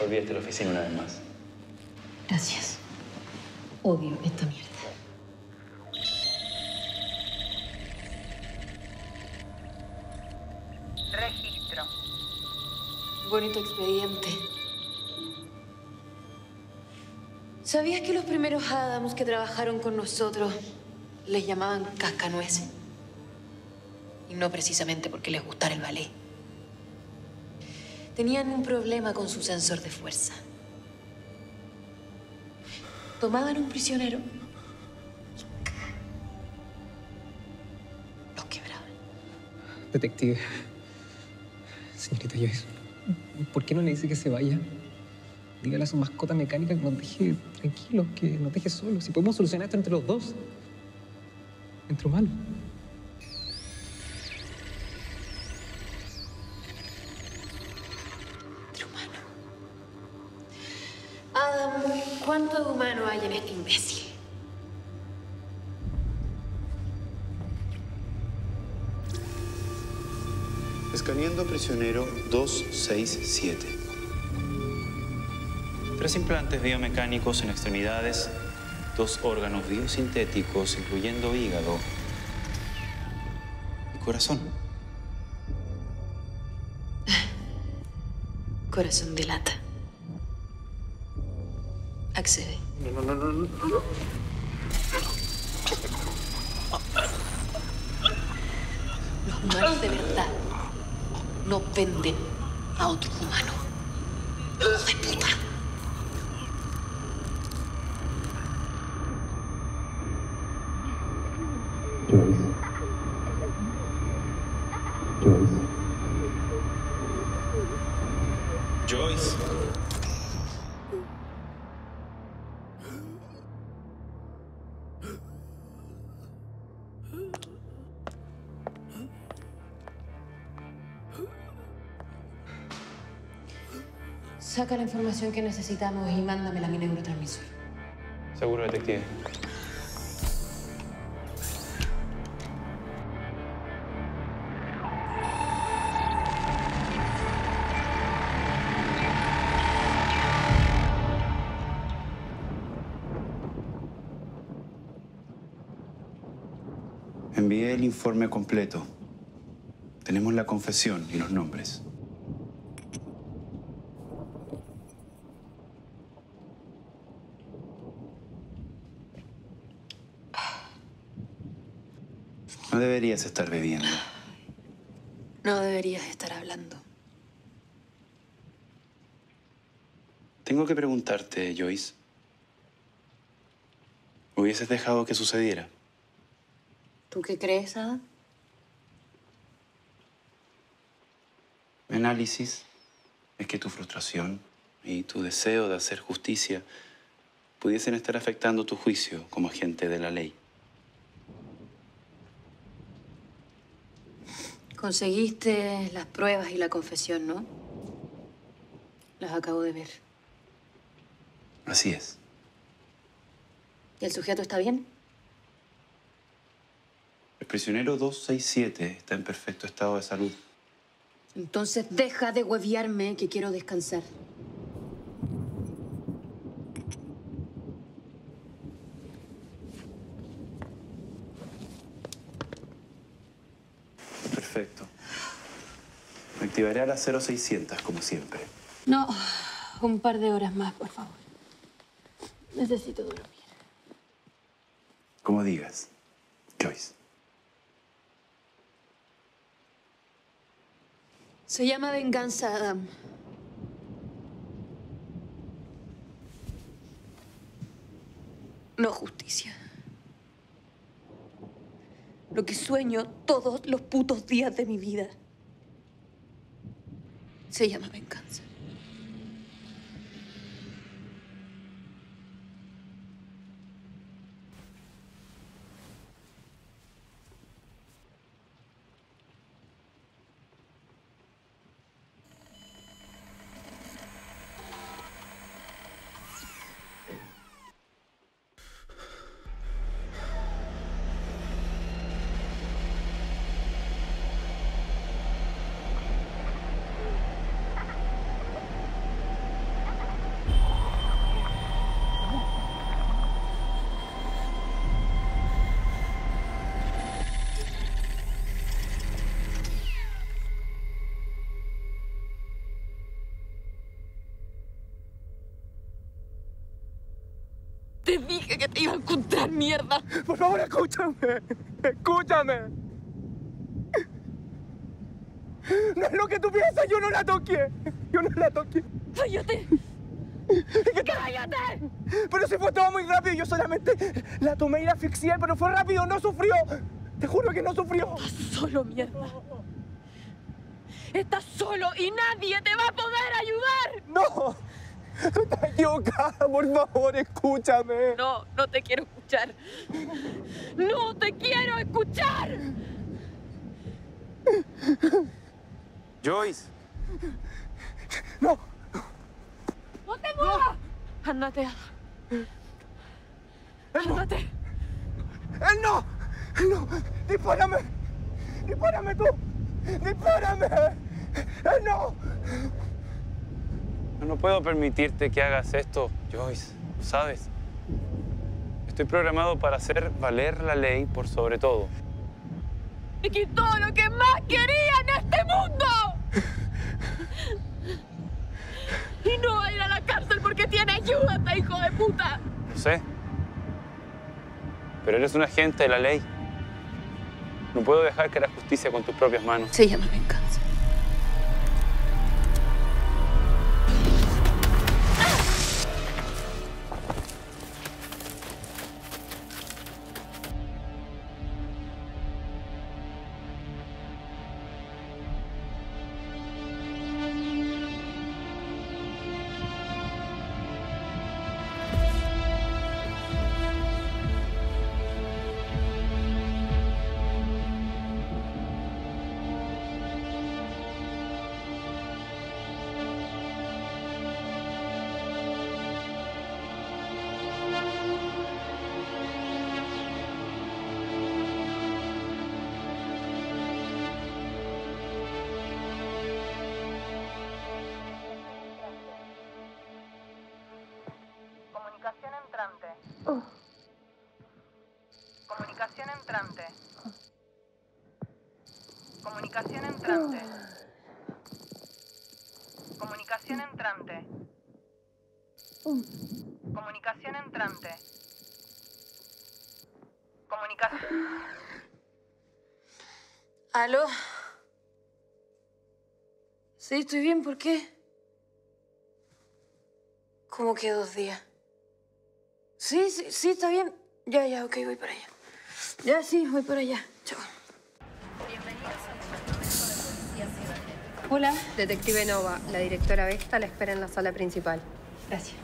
Olvídate la oficina una vez más. Gracias. Odio esta mierda. Registro. Bonito expediente. ¿Sabías que los primeros Adams que trabajaron con nosotros les llamaban cascanueces? Y no precisamente porque les gustara el ballet. Tenían un problema con su sensor de fuerza. Tomaban un prisionero. Los quebraban. Detective. Señorita Joyce, ¿por qué no le dice que se vaya? Dígale a su mascota mecánica que nos deje tranquilos, que nos deje solos. Si podemos solucionar esto entre los dos. Entre humanos. Imbécil? Escaneando prisionero 267. Tres implantes biomecánicos en extremidades, dos órganos biosintéticos, incluyendo hígado y corazón. Corazón de lata. Accede. No, no, no, no. Los humanos de verdad no venden a otros humanos. ¡Hijo de puta! Joyce. Saca la información que necesitamos y mándamela a mi neurotransmisor. Seguro, detective. Envié el informe completo. Tenemos la confesión y los nombres. No deberías estar bebiendo. No deberías estar hablando. Tengo que preguntarte, Joyce. ¿Hubieses dejado que sucediera? ¿Tú qué crees, Adam? Mi análisis es que tu frustración y tu deseo de hacer justicia pudiesen estar afectando tu juicio como agente de la ley. Conseguiste las pruebas y la confesión, ¿no? Las acabo de ver. Así es. ¿Y el sujeto está bien? El prisionero 267 está en perfecto estado de salud. Entonces deja de hueviarme que quiero descansar. Perfecto. Me activaré a las 0600, como siempre. No, un par de horas más, por favor. Necesito dormir. Como digas, Joyce. Se llama venganza, Adam. No justicia. Lo que sueño todos los putos días de mi vida. Se llama venganza. Te dije que te iba a encontrar mierda. Por favor, escúchame. Escúchame. No es lo que tú piensas, yo no la toqué. Yo no la toqué. ¡Cállate! ¡Cállate! Pero si fue todo muy rápido, yo solamente la tomé y la asfixié, pero fue rápido, no sufrió. Te juro que no sufrió. Estás solo, mierda. Estás solo y nadie te va a poder ayudar. No. Estás equivocada, por favor, escúchame. No, no te quiero escuchar. No te quiero escuchar. Joyce. No. ¡No te muevas! Ándate. Ándate. ¡Él no! ¡Él no! ¡Dispárame! ¡Dispárame tú! ¡Dispárame! ¡Él no! No, no puedo permitirte que hagas esto, Joyce. ¿Lo sabes? Estoy programado para hacer valer la ley por sobre todo. Me quitó lo que más quería en este mundo. Y no va a ir a la cárcel porque tiene ayuda, hijo de puta. Lo sé. Pero eres un agente de la ley. No puedo dejar que la justicia con tus propias manos. Se llama venganza. Entrante. Comunicación entrante. Comunicación entrante. Comunicación entrante. Comunicación. ¿Aló? Sí, estoy bien, ¿por qué? ¿Cómo que dos días? Sí, sí, sí, está bien. Ya, ya, ok, voy para allá. Ya, sí, voy para allá. Chao. Hola. Detective Nova, la directora Vesta la espera en la sala principal. Gracias.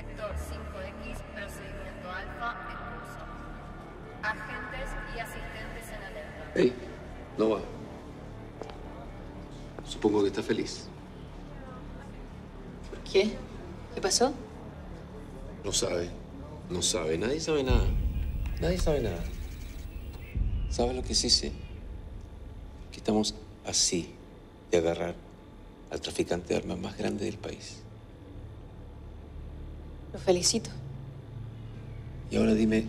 Sector 5X, procedimiento alfa en curso. Agentes y asistentes en alerta. Hey, Nova. Supongo que está feliz. ¿Qué? ¿Qué pasó? No sabe. No sabe. Nadie sabe nada. Nadie sabe nada. ¿Sabes lo que sí sé? Que estamos así de agarrar al traficante de armas más grande del país. Lo felicito. Y ahora dime,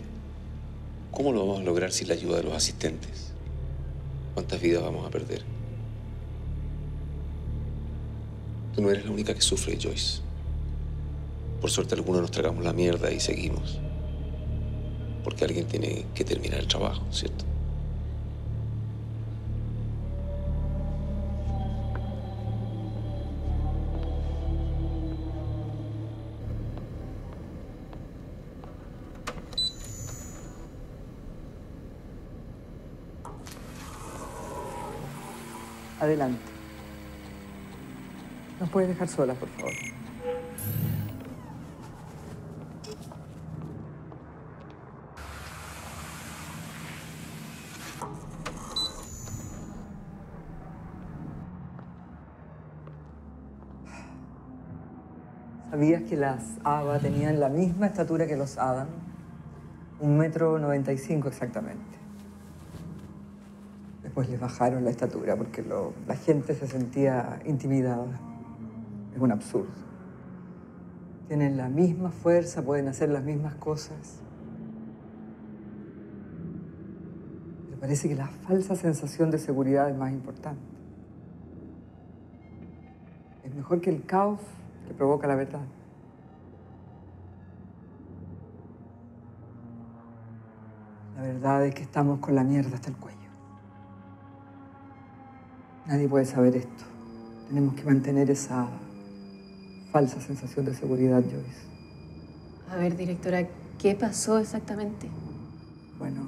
¿cómo lo vamos a lograr sin la ayuda de los asistentes? ¿Cuántas vidas vamos a perder? Tú no eres la única que sufre, Joyce. Por suerte algunos nos tragamos la mierda y seguimos. Porque alguien tiene que terminar el trabajo, ¿cierto? Adelante. ¿Nos puedes dejar solas, por favor? ¿Sabías que las Ava tenían la misma estatura que los Adam? Un metro noventa y cinco exactamente. Después les bajaron la estatura porque la gente se sentía intimidada. Es un absurdo. Tienen la misma fuerza, pueden hacer las mismas cosas. Pero parece que la falsa sensación de seguridad es más importante. Es mejor que el caos que provoca la verdad. La verdad es que estamos con la mierda hasta el cuello. Nadie puede saber esto. Tenemos que mantener esa falsa sensación de seguridad, Joyce. A ver, directora, ¿qué pasó exactamente? Bueno,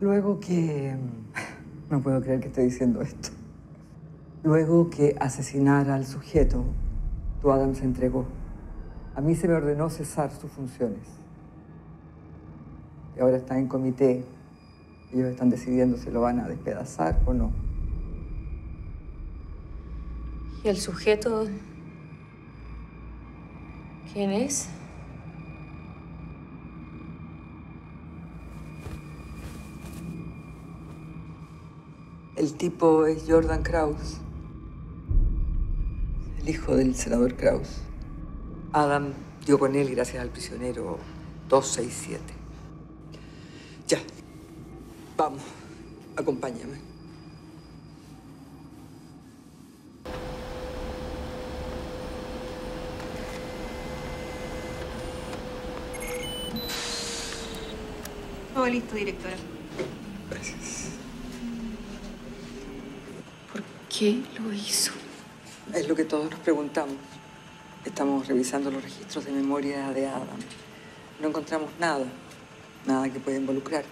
luego que... No puedo creer que esté diciendo esto. Luego que asesinara al sujeto, tu Adam se entregó. A mí se me ordenó cesar sus funciones. Y ahora está en comité. Ellos están decidiendo si lo van a despedazar o no. ¿Y el sujeto? ¿Quién es? El tipo es Jordan Kraus, el hijo del senador Kraus. Adam dio con él gracias al prisionero 267. Ya, vamos, acompáñame. Todo listo, directora. Gracias. ¿Por qué lo hizo? Es lo que todos nos preguntamos. Estamos revisando los registros de memoria de Adam. No encontramos nada, nada que pueda involucrarte.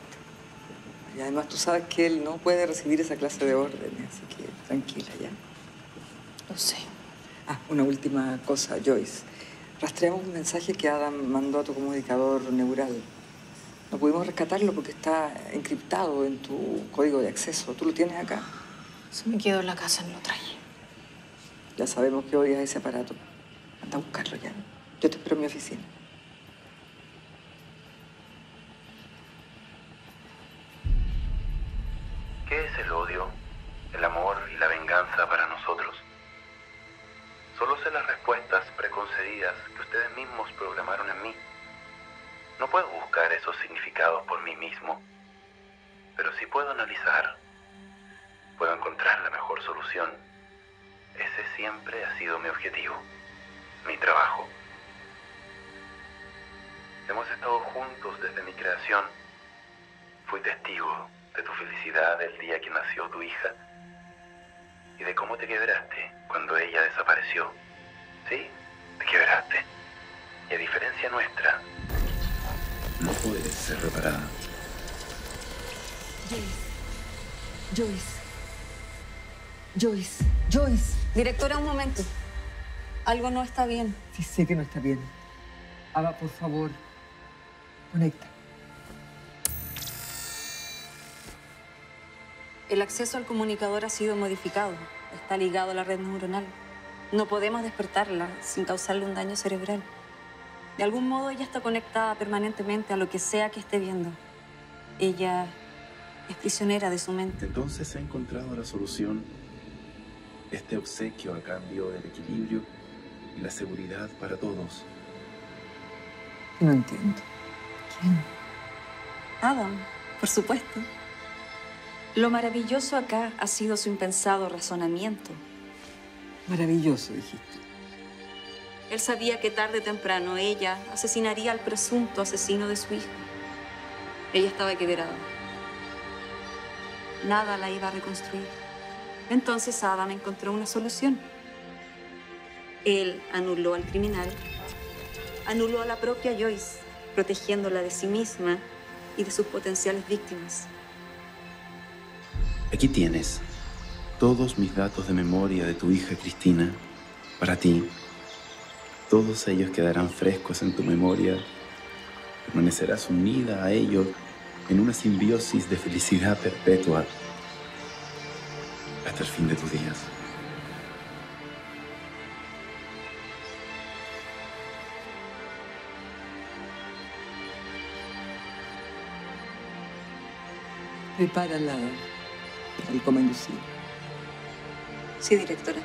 Y además tú sabes que él no puede recibir esa clase de órdenes, así que tranquila ya. Lo sé. Ah, una última cosa, Joyce. Rastreamos un mensaje que Adam mandó a tu comunicador neural. No pudimos rescatarlo porque está encriptado en tu código de acceso. ¿Tú lo tienes acá? Se me quedó en la casa, no lo traje. Ya sabemos que odias ese aparato. Anda a buscarlo ya. Yo te espero en mi oficina. Sí puedo analizar. Puedo encontrar la mejor solución. Ese siempre ha sido mi objetivo, mi trabajo. Hemos estado juntos desde mi creación. Fui testigo de tu felicidad el día que nació tu hija y de cómo te quebraste cuando ella desapareció. Sí, te quebraste. Y a diferencia nuestra, no puede ser reparada. Joyce. Joyce. Joyce. Directora, un momento. Algo no está bien. Sí sé que no está bien. Ava, por favor, conecta. El acceso al comunicador ha sido modificado. Está ligado a la red neuronal. No podemos despertarla sin causarle un daño cerebral. De algún modo ella está conectada permanentemente a lo que sea que esté viendo. Ella es prisionera de su mente. Entonces ha encontrado la solución. Este obsequio a cambio del equilibrio y la seguridad para todos. No entiendo. ¿Quién? Adam, por supuesto. Lo maravilloso acá ha sido su impensado razonamiento. Maravilloso, dijiste. Él sabía que tarde o temprano ella asesinaría al presunto asesino de su hijo. Ella estaba quebrada. Nada la iba a reconstruir. Entonces Adam encontró una solución. Él anuló al criminal, anuló a la propia Joyce, protegiéndola de sí misma y de sus potenciales víctimas. Aquí tienes todos mis datos de memoria de tu hija Cristina para ti. Todos ellos quedarán frescos en tu memoria. Permanecerás unida a ellos en una simbiosis de felicidad perpetua hasta el fin de tus días. Prepárala para el coma inducido. Sí, directora.